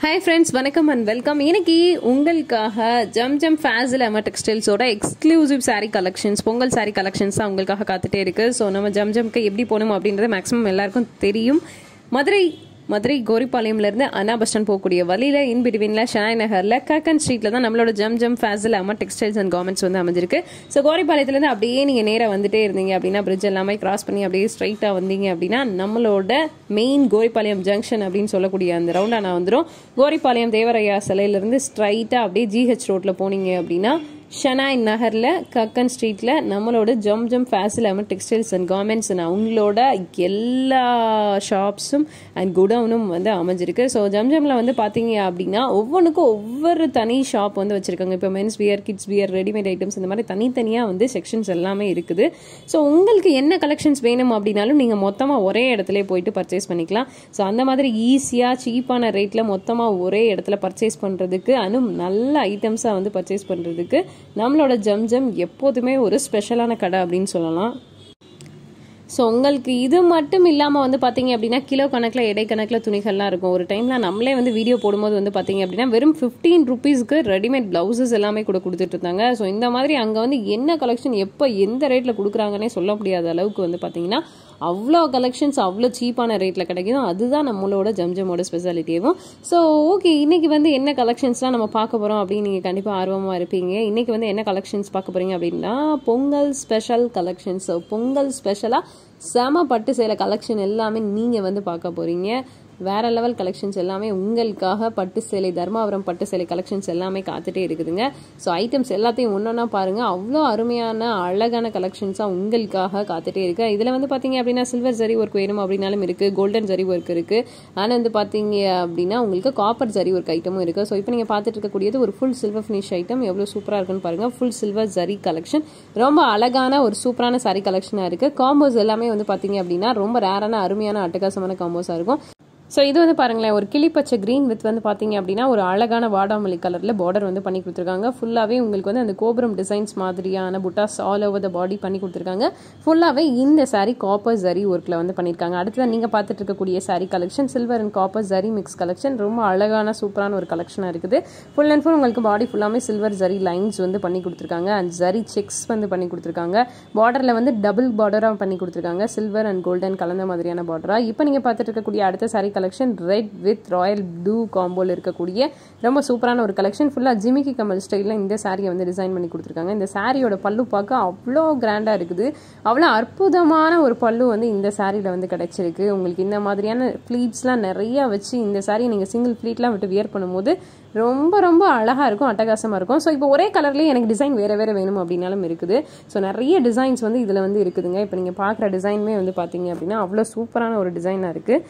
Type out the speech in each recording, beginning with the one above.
Hi friends வணக்கம் and welcome இன்னைக்கு உங்களுக்காக ஜம் ஜம் ஃபேசில் அம்மா டெக்ஸ்டைல்ஸோட exclusive sari collections Pongal sari collections தான் உங்களுக்காக காத்துட்டே இருக்குது ஸோ நம்ம ஜம் ஜம்க்கு எப்படி போகணும் அப்படின்றது மேக்ஸிமம் எல்லாருக்கும் தெரியும். மதுரை மதுரை கோரிப்பாளையம்லேருந்து அண்ணா பஸ் ஸ்டாண்ட் போகக்கூடிய வழியில் இன் பிட்வீனில் ஷனாய் நகரில் கக்கன் ஸ்ட்ரீட்டில் தான் நம்மளோட ஜம் ஜம் ஃபேசில் அம்மா டெக்ஸ்டைல்ஸ் அண்ட் கார்மெண்ட்ஸ் வந்து அமைஞ்சிருக்கு. ஸோ கோரிப்பாளையத்துலேருந்து அப்படியே நீங்கள் நேராக வந்துட்டே இருந்தீங்க அப்படின்னா பிரிட்ஜ் எல்லாமே கிராஸ் பண்ணி அப்படியே ஸ்ட்ரைட்டாக வந்தீங்க அப்படின்னா நம்மளோட மெயின் கோரிப்பாளையம் ஜங்ஷன் அப்படின்னு சொல்லக்கூடிய அந்த ரவுண்டானா வந்துடும் கோரிப்பாளையம் தேவரையா சிலையிலேருந்து ஸ்ட்ரைட்டாக அப்படியே ஜிஹெச் ரோட்டில் போனீங்க அப்படின்னா ஷனாய் நகரில் கக்கன் ஸ்ட்ரீட்டில் நம்மளோட ஜம் ஜம் ஃபேசில் டெக்ஸ்டைல்ஸ் அண்ட் கார்மெண்ட்ஸ் அவங்களோட எல்லா ஷாப்ஸும் அண்ட் குடவுனும் வந்து அமைஞ்சிருக்கு. ஸோ ஜம் ஜம்ல வந்து பார்த்தீங்க அப்படின்னா ஒவ்வொன்றுக்கும் ஒவ்வொரு தனி ஷாப் வந்து வச்சுருக்காங்க. இப்போ men's wear kids wear readymade items இந்த மாதிரி தனித்தனியாக வந்து செக்ஷன்ஸ் எல்லாமே இருக்குது. ஸோ உங்களுக்கு என்ன கலெக்ஷன்ஸ் வேணும் அப்படின்னாலும் நீங்கள் மொத்தமாக ஒரே இடத்துல போயிட்டு பர்ச்சேஸ் பண்ணிக்கலாம். ஸோ அந்த மாதிரி ஈஸியாக சீப்பான ரேட்டில் மொத்தமாக ஒரே இடத்துல பர்ச்சேஸ் பண்ணுறதுக்கு அனும் நல்ல ஐட்டம்ஸாக வந்து பர்ச்சேஸ் பண்ணுறதுக்கு நம்மளோட ஜம் ஜம் எப்போதுமே ஒரு ஸ்பெஷலான கடை அப்படின்னு சொல்லலாம். ஸோ உங்களுக்கு இது மட்டும் இல்லாமல் வந்து பார்த்தீங்க அப்படின்னா கிலோ கணக்கில் எடை கணக்கில் துணிகள்லாம் இருக்கும். ஒரு டைமில் நம்மளே வந்து வீடியோ போடும்போது வந்து பார்த்தீங்க அப்படின்னா வெறும் ஃபிஃப்டீன் ருபீஸ்க்கு ரெடிமேட் ப்ளவுசஸ் எல்லாமே கூட கொடுத்துட்டு இருந்தாங்க. ஸோ இந்த மாதிரி அங்கே வந்து என்ன கலெக்ஷன் எப்போ எந்த ரேட்டில் கொடுக்குறாங்கன்னே சொல்ல முடியாத அளவுக்கு வந்து பார்த்தீங்கன்னா அவ்வளோ கலெக்ஷன்ஸ் அவ்வளோ சீப்பான ரேட்டில் கிடைக்கும் அதுதான் நம்மளோட ஜம்ஜமோட ஸ்பெஷாலிட்டியும் ஸோ ஓகே இன்றைக்கி வந்து என்ன கலெக்ஷன்ஸ்லாம் நம்ம பார்க்க போகிறோம் அப்படின்னு நீங்கள் கண்டிப்பாக ஆர்வமாக இருப்பீங்க. இன்றைக்கி வந்து என்ன கலெக்ஷன்ஸ் பார்க்க போகிறீங்க அப்படின்னா Pongal special collections so Pongal ஸ்பெஷலாக செம பட்டு சேலை கலெக்ஷன் எல்லாமே நீங்கள் வந்து பார்க்க போகிறீங்க வேற லெவல் கலெக்ஷன்ஸ் எல்லாமே உங்களுக்காக பட்டு சேலை தர்மாபுரம் பட்டு சேலை கலெக்ஷன்ஸ் எல்லாமே காத்துட்டே இருக்குதுங்க. ஸோ ஐட்டம்ஸ் எல்லாத்தையும் ஒன்றொன்னா பாருங்க. அவ்வளோ அருமையான அழகான கலெக்ஷன்ஸாக உங்களுக்காக காத்துட்டே இருக்கு. இதில் வந்து பார்த்தீங்க அப்படின்னா சில்வர் ஜரி ஒர்க் வேணும் அப்படின்னாலும் இருக்குது கோல்டன் ஜரி ஒர்க் இருக்கு. ஆனால் வந்து பார்த்தீங்க அப்படின்னா உங்களுக்கு காப்பர் ஜரி ஒர்க் ஐட்டமும் இருக்கு. ஸோ இப்போ நீங்கள் பார்த்துட்டு இருக்கக்கூடியது ஒரு ஃபுல் சில்வர் ஃபினிஷ் ஐட்டம் எவ்வளோ சூப்பராக இருக்குன்னு பாருங்க. ஃபுல் சில்வர் ஜரி கலெக்ஷன் ரொம்ப அழகான ஒரு சூப்பரான சாரி கலெக்ஷனாக இருக்கு. காம்போஸ் எல்லாமே வந்து பார்த்தீங்க அப்படின்னா ரொம்ப ரேரான அருமையான அட்டகாசமான காம்போஸாக இருக்கும். ஸோ இது வந்து பாருங்களேன் ஒரு கிளிப்பச்சை க்ரீன் வித் வந்து பார்த்தீங்க அப்படின்னா ஒரு அழகான வாடாமல்லி கலரில் பார்டர் வந்து பண்ணி கொடுத்துருக்காங்க. ஃபுல்லாகவே உங்களுக்கு வந்து அந்த கோபுரம் டிசைன்ஸ் மாதிரியான புட்டாஸ் ஆல் ஓவர் த பாடி பண்ணி கொடுத்துருக்காங்க. ஃபுல்லாகவே இந்த சாரீ காப்பர் ஜரி ஒர்க்கில் வந்து பண்ணியிருக்காங்க. அடுத்ததான் நீங்கள் பார்த்துட்டு இருக்கக்கூடிய sari collection silver and copper zari mix collection ரொம்ப அழகான சூப்பரான ஒரு கலெக்ஷனாக இருக்குது. ஃபுல் அண்ட் ஃபுல் உங்களுக்கு பாடி ஃபுல்லாமே சில்வர் ஜரி லைன்ஸ் வந்து பண்ணி கொடுத்துருக்காங்க. அண்ட் ஜரி செக்ஸ் வந்து பண்ணி கொடுத்துருக்காங்க. பார்டரில் வந்து டபுள் பார்டராக பண்ணி கொடுத்துருக்காங்க. சில்வர் அண்ட் கோல்டன் கலந்த மாதிரியான பார்டராக இப்போ நீங்கள் பார்த்துட்டு இருக்கக்கூடிய அடுத்த sari collection red with royal blue காம்போவில் இருக்கக்கூடிய ரொம்ப சூப்பரான ஒரு கலெக்ஷன் ஃபுல்லாக ஜிமிக்கி கமல் ஸ்டைலில் இந்த சாரியை வந்து டிசைன் பண்ணி கொடுத்துருக்காங்க. இந்த சாரியோட பல்லு பார்க்க அவ்வளோ கிராண்டாக இருக்குது. அவ்வளோ அற்புதமான ஒரு பல்லு வந்து இந்த சாரியில் வந்து கிடைச்சிருக்கு. உங்களுக்கு இந்த மாதிரியான ஃப்ளீட்ஸ்லாம் நிறையா வச்சு இந்த சாரியை நீங்கள் சிங்கிள் ஃப்ளீட்லாம் விட்டு வியர் பண்ணும்போது ரொம்ப ரொம்ப அழகாக இருக்கும் அட்டகாசமாக இருக்கும். ஸோ இப்போ ஒரே கலர்லேயே எனக்கு டிசைன் வேறு வேறு வேணும் அப்படின்னாலும் இருக்குது. ஸோ நிறைய டிசைன்ஸ் வந்து இதில் வந்து இருக்குதுங்க. இப்போ நீங்கள் பார்க்குற டிசைனுமே வந்து பார்த்தீங்க அப்படின்னா அவ்வளோ சூப்பரான ஒரு டிசைனாக இருக்குது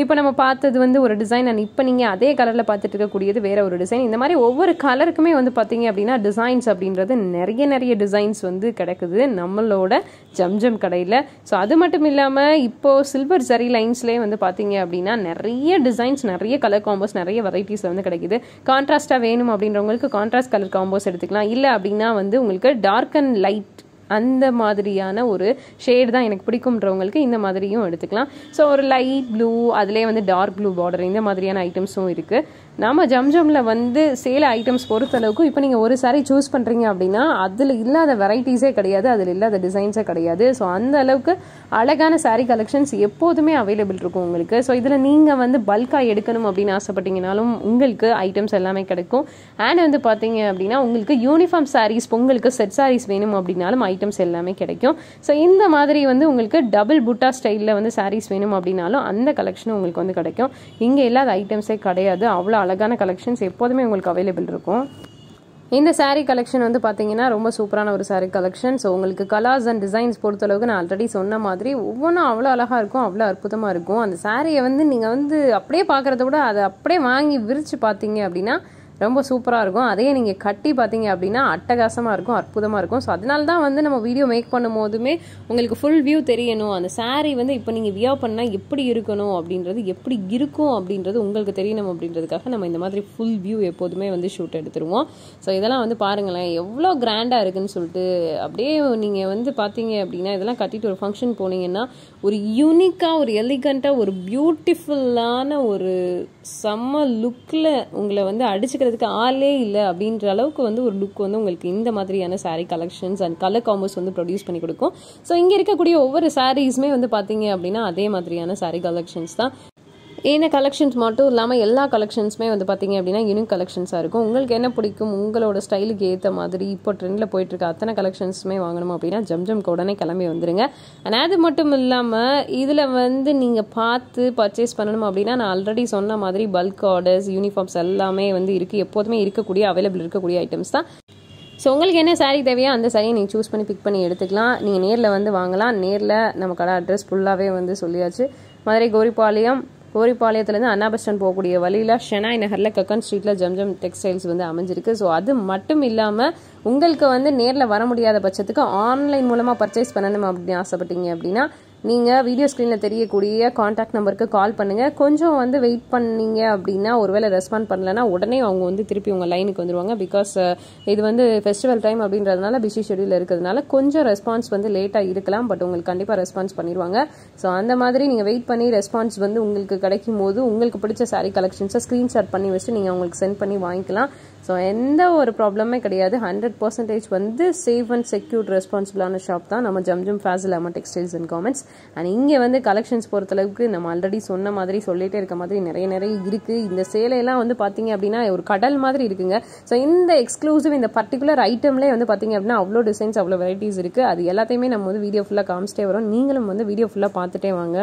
இப்போ நம்ம பார்த்தது வந்து ஒரு டிசைன் அண்ட் இப்போ நீங்கள் அதே கலரில் பார்த்துட்டு இருக்கக்கூடியது வேறு ஒரு டிசைன் இந்த மாதிரி ஒவ்வொரு கலருக்குமே வந்து பார்த்தீங்க அப்படின்னா டிசைன்ஸ் அப்படின்றது நிறைய நிறைய டிசைன்ஸ் வந்து கிடைக்குது நம்மளோட ஜம்ஜம் கடையில். ஸோ அது மட்டும் இல்லாமல் இப்போது சில்வர் ஜரி லைன்ஸ்லேயே வந்து பார்த்தீங்க அப்படின்னா நிறைய டிசைன்ஸ் நிறைய கலர் காம்போஸ் நிறைய வெரைட்டிஸ் வந்து கிடைக்குது. கான்ட்ராஸ்ட்டாக வேணும் அப்படின்றவங்களுக்கு கான்ட்ராஸ்ட் கலர் காம்போஸ் எடுத்துக்கலாம். இல்லை அப்படின்னா வந்து உங்களுக்கு டார்க் அண்ட் லைட் அந்த மாதிரியான ஒரு ஷேட் தான் எனக்கு பிடிக்கும்ன்றவங்களுக்கு இந்த மாதிரியும் எடுத்துக்கலாம். ஸோ ஒரு லைட் ப்ளூ அதுலேயே வந்து டார்க் ப்ளூ பார்டர் இந்த மாதிரியான ஐட்டம்ஸும் இருக்குது நம்ம ஜம்ஜம்ல வந்து சேல ஐட்டம்ஸ் பொறுத்தளவுக்கு இப்போ நீங்கள் ஒரு சாரீ சூஸ் பண்ணுறீங்க அப்படின்னா அதில் இல்லாத வெரைட்டிஸே கிடையாது அதில் இல்லாத டிசைன்ஸே கிடையாது. ஸோ அந்த அளவுக்கு அழகான சாரீ கலெக்ஷன்ஸ் எப்போதுமே அவைலபிள் இருக்கும் உங்களுக்கு. ஸோ இதில் நீங்கள் வந்து பல்காக எடுக்கணும் அப்படின்னு ஆசைப்பட்டீங்கனாலும் உங்களுக்கு ஐட்டம்ஸ் எல்லாமே கிடைக்கும். அண்ட் வந்து பார்த்தீங்க அப்படின்னா உங்களுக்கு யூனிஃபார்ம் சாரீஸ் பொங்கலுக்கு செட் சாரீஸ் வேணும் அப்படின்னாலும் ஐட்டம்ஸ் எல்லாமே கிடைக்கும். ஸோ இந்த மாதிரி வந்து உங்களுக்கு டபுள் புட்டா ஸ்டைலில் வந்து சாரீஸ் வேணும் அப்படின்னாலும் அந்த கலெக்ஷனும் உங்களுக்கு வந்து கிடைக்கும். இங்கே இல்லாத ஐட்டம்ஸே கிடையாது. அவ்வளோ அழகான கலெக்ஷன்ஸ் எப்போதுமே உங்களுக்கு அவைலபிள் இருக்கும். இந்த சாரீ கலெக்ஷன் வந்து பார்த்தீங்கன்னா ரொம்ப சூப்பரான ஒரு சாரீ கலெக்ஷன் ஸோ உங்களுக்கு கலர்ஸ் அண்ட் டிசைன்ஸ் பொறுத்தளவுக்கு நான் ஆல்ரெடி சொன்ன மாதிரி ஒவ்வொன்றும் அவ்வளோ அழகாக இருக்கும் அவ்வளோ அற்புதமாக இருக்கும். அந்த சாரியை வந்து நீங்கள் வந்து அப்படியே பார்க்குறத விட அதை அப்படியே வாங்கி விரித்து பார்த்தீங்க அப்படின்னா ரொம்ப சூப்பராக இருக்கும். அதையே நீங்கள் கட்டி பார்த்தீங்க அப்படின்னா அட்டகாசமாக இருக்கும் அற்புதமாக இருக்கும். ஸோ அதனால தான் வந்து நம்ம வீடியோ மேக் பண்ணும் போதுமே உங்களுக்கு ஃபுல் வியூ தெரியணும். அந்த சாரீ வந்து இப்போ நீங்கள் வியா பண்ணால் எப்படி இருக்கணும் அப்படின்றது எப்படி இருக்கும் அப்படின்றது உங்களுக்கு தெரியணும் அப்படின்றதுக்காக நம்ம இந்த மாதிரி ஃபுல் வியூ எப்போதுமே வந்து ஷூட் எடுத்துருவோம். ஸோ இதெல்லாம் வந்து பாருங்களேன். எவ்வளோ கிராண்டாக இருக்குன்னு சொல்லிட்டு அப்படியே நீங்கள் வந்து பார்த்தீங்க அப்படின்னா இதெல்லாம் கட்டிட்டு ஒரு ஃபங்க்ஷன் போனீங்கன்னா ஒரு யூனிக்காக ஒரு எலிகண்ட்டாக ஒரு பியூட்டிஃபுல்லான ஒரு செம்ம லுக்கில் உங்களை வந்து அடிச்சுக்கிறது பண்ணுறதுக்கு ஆளே இல்லை அப்படின்ற அளவுக்கு வந்து ஒரு லுக் வந்து உங்களுக்கு இந்த மாதிரியான sari collections and colour combos வந்து ப்ரொடியூஸ் பண்ணி கொடுக்கும். ஸோ இங்கே இருக்கக்கூடிய ஒவ்வொரு சாரீஸுமே வந்து பார்த்தீங்க அப்படின்னா அதே மாதிரியான சாரீ கலெக்ஷன்ஸ் தான். ஏன்னா கலெக்ஷன்ஸ் மட்டும் இல்லாமல் எல்லா கலெக்ஷன்ஸுமே வந்து பார்த்தீங்க அப்படின்னா யூனிக் கலெக்ஷன்ஸாக இருக்கும். உங்களுக்கு என்ன பிடிக்கும்? உங்களோட ஸ்டைலுக்கு ஏற்ற மாதிரி இப்போ ட்ரெண்டில் போயிட்டுருக்க அத்தனை கலெக்ஷன்ஸுமே வாங்கணும் அப்படின்னா ஜம்ஜம்க்கு உடனே கிளம்பி வந்துடுங்க அண்ட் அது மட்டும் இல்லாமல் இதில் வந்து நீங்கள் பார்த்து பர்ச்சேஸ் பண்ணணும் அப்படின்னா நான் ஆல்ரெடி சொன்ன மாதிரி பல்க் ஆர்டர்ஸ் யூனிஃபார்ம்ஸ் எல்லாமே வந்து இருக்குது எப்போதுமே இருக்கக்கூடிய அவைலபிள் இருக்கக்கூடிய ஐட்டம்ஸ் தான். ஸோ உங்களுக்கு என்ன சாரீ தேவையோ அந்த சாரியை நீங்கள் சூஸ் பண்ணி பிக் பண்ணி எடுத்துக்கலாம். நீங்கள் நேரில் வந்து வாங்கலாம். நேரில் நம்ம கடை அட்ரஸ் ஃபுல்லாகவே வந்து சொல்லியாச்சு. மதுரை கோரிப்பாளையம் கோரிப்பாளையத்துலேருந்து அண்ணா பஸ் ஸ்டாண்ட் போகக்கூடிய வழியில் ஷெனாய் நகரில் கக்கன் ஸ்ட்ரீட்டில் ஜம்ஜம் டெக்ஸ்டைல்ஸ் வந்து அமைஞ்சிருக்கு. ஸோ அது மட்டும் இல்லாமல் உங்களுக்கு வந்து நேரில் வர முடியாத பட்சத்துக்கு ஆன்லைன் மூலமாக பர்ச்சேஸ் பண்ணணும் அப்படின்னு ஆசைப்பட்டீங்க அப்படின்னா நீங்கள் வீடியோ ஸ்க்ரீனில் தெரியக்கூடிய காண்டாக்ட் நம்பருக்கு கால் பண்ணுங்கள் கொஞ்சம் வந்து வெயிட் பண்ணீங்க அப்படின்னா ஒருவேளை ரெஸ்பாண்ட் பண்ணலன்னா உடனே அவங்க வந்து திருப்பி உங்கள் லைனுக்கு வந்துடுவாங்க பிகாஸ் இது வந்து ஃபெஸ்டிவல் டைம் அப்படின்றதுனால பிஸி ஷெடியூல் இருக்கிறதுனால கொஞ்சம் ரெஸ்பான்ஸ் வந்து லேட்டாக இருக்கலாம். பட் உங்களுக்கு கண்டிப்பாக ரெஸ்பான்ஸ் பண்ணிடுவாங்க ஸோ அந்த மாதிரி நீங்கள் வெயிட் பண்ணி ரெஸ்பான்ஸ் வந்து உங்களுக்கு கிடைக்கும் போது உங்களுக்கு பிடிச்ச சாரீ கலெக்ஷன்ஸை ஸ்க்ரீன்ஷாட் பண்ணி வச்சுட்டு நீங்கள் உங்களுக்கு சென்ட் பண்ணி வாங்கிக்கலாம். ஸோ எந்த ஒரு ப்ராப்ளமே கிடையாது. ஹண்ட்ரட் பர்சன்டேஜ் வந்து சேஃப் அண்ட் செக்யூர்ட் ரெஸ்பான்சிபிளான ஷாப் தான். நம்ம ஜம்ஜம் ஃபேசில் அம்மா டெக்ஸ்டைல்ஸ் அண்ட் காமெண்ட்ஸ் அண்ட் இங்கே வந்து கலெக்ஷன்ஸ் பொறுத்தளவுக்கு நம்ம ஆல்ரெடி சொன்ன மாதிரி சொல்லிகிட்டே இருக்க மாதிரி நிறைய நிறைய இருக்குது இந்த சேலையெல்லாம் வந்து பார்த்தீங்க அப்படின்னா ஒரு கடல் மாதிரி இருக்குங்க. ஸோ இந்த எக்ஸ்க்ளூசிவ் இந்த பர்டிகுலர் ஐட்டம்லேயே வந்து பார்த்தீங்க அப்படின்னா அவ்வளோ டிசைன்ஸ் அவ்வளோ வெரைட்டிஸ் இருக்குது அது எல்லாத்தையுமே நம்ம வந்து வீடியோ ஃபுல்லாக காமிச்சிட்டே வரோம். நீங்களும் வந்து வீடியோ ஃபுல்லாக பார்த்துட்டே வாங்க.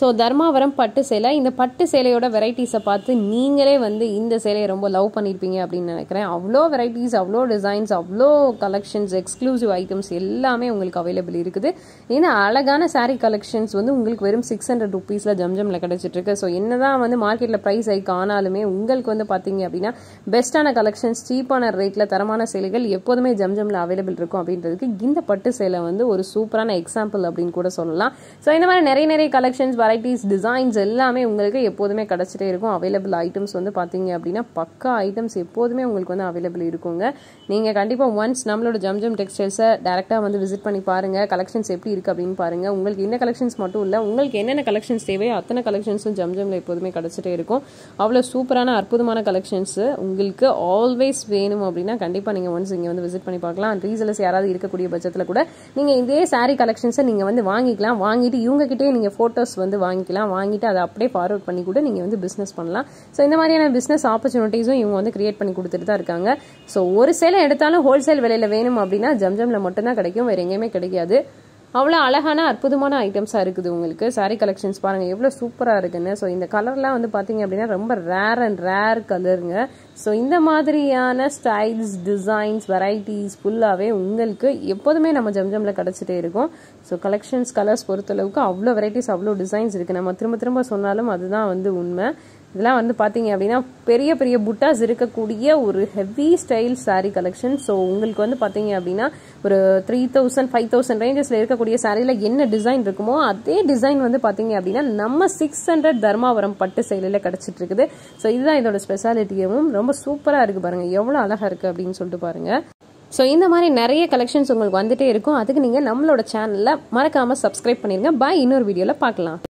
ஸோ தர்மாவரம் பட்டு சேலை இந்த பட்டு சேலையோட வெரைட்டிஸை பார்த்து நீங்களே வந்து இந்த சேலையை ரொம்ப லவ் பண்ணியிருப்பீங்க அப்படின்னு நினைக்கிறேன். அவ்வளோ வெரைட்டிஸ் அவ்வளோ டிசைன்ஸ் அவ்வளோ கலெக்ஷன்ஸ் எக்ஸ்க்ளூசிவ் ஐட்டம்ஸ் எல்லாமே உங்களுக்கு அவைலபிள் இருக்குது. ஏன்னா அழகான சாரீ கலெக்ஷன்ஸ் வந்து உங்களுக்கு வெறும் சிக்ஸ் ஹண்ட்ரட் ருபீஸில் ஜம்ஜமில் கிடச்சிட்ருக்கு. ஸோ என்ன தான் வந்து மார்க்கெட்டில் ப்ரைஸ் ஹைக் ஆனாலுமே உங்களுக்கு வந்து பார்த்தீங்க அப்படின்னா பெஸ்ட்டான கலெக்ஷன்ஸ் சீப்பான ரேட்டில் தரமான சேலைகள் எப்போதுமே ஜம்ஜமில் அவைலபிள் இருக்கும் அப்படின்றதுக்கு இந்த பட்டு சேலை வந்து ஒரு சூப்பரான எக்ஸாம்பிள் அப்படின்னு கூட சொல்லலாம். ஸோ இந்த மாதிரி நிறைய நிறைய கலெக்ஷன்ஸ் வெரைட்டிஸ் டிசைன்ஸ் எல்லாமே உங்களுக்கு எப்போதுமே கிடச்சிட்டே இருக்கும். அவைலபிள் ஐட்டம்ஸ் வந்து பார்த்தீங்க அப்படின்னா பக்கா ஐட்டம்ஸ் எப்போதுமே உங்களுக்கு வந்து அவைலபிள் இருக்குங்க. நீங்கள் கண்டிப்பாக ஒன்ஸ் நம்மளோட ஜம்ஜம் டெக்ஸ்டைல்ஸை டேரெக்டாக வந்து விசிட் பண்ணி பாருங்கள் கலெக்ஷன்ஸ் எப்படி இருக்குது அப்படின்னு பாருங்கள் உங்களுக்கு இந்த கலெக்ஷன்ஸ் மட்டும் இல்லை உங்களுக்கு என்னென்ன கலெக்ஷன்ஸ் தேவையோ அத்தனை கலெக்ஷன்ஸும் ஜம்ஜமில் எப்போதுமே கிடச்சிட்டே இருக்கும். அவ்வளோ சூப்பரான அற்புதமான கலெக்ஷன்ஸு உங்களுக்கு ஆல்வேஸ் வேணும் அப்படின்னா கண்டிப்பாக நீங்கள் ஒன்ஸ் இங்கே வந்து விசிட் பண்ணி பார்க்கலாம். ரீசலஸ் யாராவது இருக்கக்கூடிய பட்சத்தில் கூட நீங்கள் இதே சாரீ கலெக்ஷன்ஸை நீங்கள் வந்து வாங்கிக்கலாம். வாங்கிட்டு இவங்ககிட்டே நீங்கள் ஃபோட்டோஸ் வந்து வாங்கிக்கலாம். வாங்கிட்டு அதை அப்படியே ஃபார்வர்ட் பண்ணி கூட நீங்கள் வந்து பிஸ்னஸ் பண்ணலாம். ஸோ இந்த மாதிரியான பிஸ்னஸ் ஆப்பர்ச்சுனிட்டிஸும் இவங்க வந்து கிரியேட் பண்ணி கொடுத்துட்டு தான் இருக்காங்க. ஸோ ஒரு சேலை எடுத்தாலும் ஹோல்சேல் விலையில் வேணும் அப்படின்னா ஜம்ஜமில் மட்டும்தான் கிடைக்கும். வேறு எங்கேயுமே கிடைக்காது. அவ்வளோ அழகான அற்புதமான ஐட்டம்ஸாக இருக்குது உங்களுக்கு. Saree கலெக்ஷன்ஸ் பாருங்கள் எவ்வளோ சூப்பராக இருக்குன்னு. ஸோ இந்த கலர்லாம் வந்து பார்த்தீங்க அப்படின்னா ரொம்ப ரேர் அண்ட் ரேர் கலருங்க ஸோ இந்த மாதிரியான ஸ்டைல்ஸ் டிசைன்ஸ் வெரைட்டிஸ் ஃபுல்லாகவே உங்களுக்கு எப்போதுமே நம்ம ஜம்ஜமில் கிடச்சிட்டே இருக்கும். ஸோ கலெக்ஷன்ஸ் கலர்ஸ் பொறுத்தளவுக்கு அவ்வளோ வெரைட்டிஸ் அவ்வளோ டிசைன்ஸ் இருக்குது நம்ம திரும்ப திரும்ப சொன்னாலும் அதுதான் வந்து உண்மை. இதெல்லாம் வந்து பார்த்தீங்க அப்படின்னா பெரிய பெரிய புட்டாஸ் இருக்கக்கூடிய ஒரு heavy style sari collection so உங்களுக்கு வந்து பார்த்தீங்க அப்படின்னா ஒரு த்ரீ தௌசண்ட் ஃபைவ் தௌசண்ட் ரேஞ்சஸில் இருக்கக்கூடிய சாரியில் என்ன டிசைன் இருக்குமோ அதே டிசைன் வந்து பார்த்தீங்க அப்படின்னா நம்ம சிக்ஸ் ஹண்ட்ரட் தர்மாவரம் பட்டு செயலில் கிடச்சிட்டு இருக்குது ஸோ இதுதான் இதோட ஸ்பெஷாலிட்டியும் ரொம்ப சூப்பராக இருக்குது பாருங்கள் எவ்வளோ அழகாக இருக்குது அப்படின்னு சொல்லிட்டு பாருங்கள் ஸோ இந்த மாதிரி நிறைய கலெக்ஷன்ஸ் உங்களுக்கு வந்துட்டே இருக்கும். அதுக்கு நீங்கள் நம்மளோட சேனலில் மறக்காமல் சப்ஸ்கிரைப் பண்ணிடுங்க பாய் இன்னொரு வீடியோவில் பார்க்கலாம்